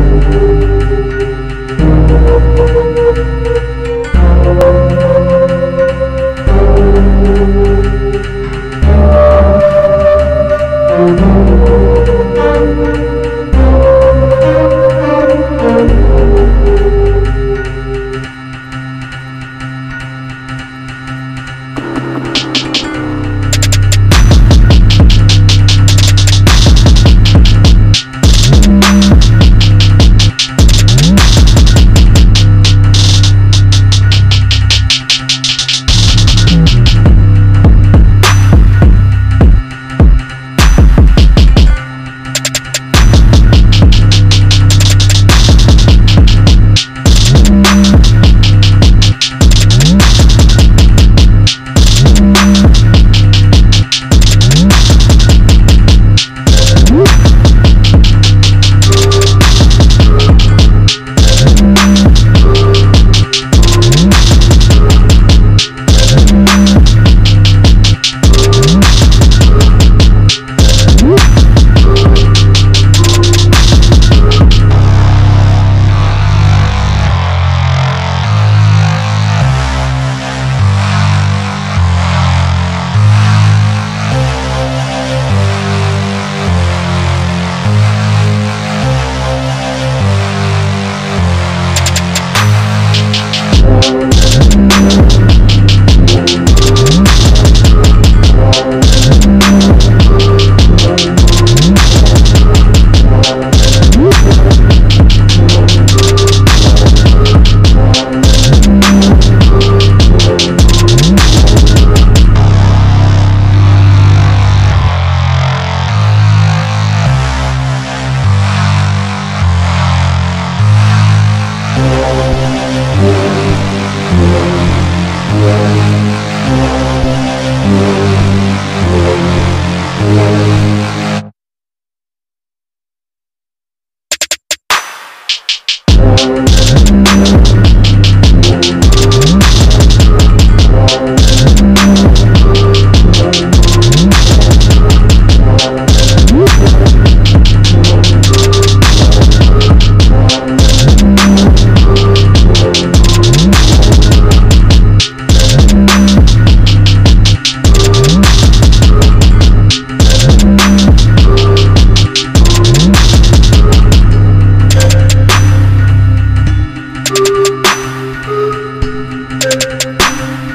Música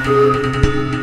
Música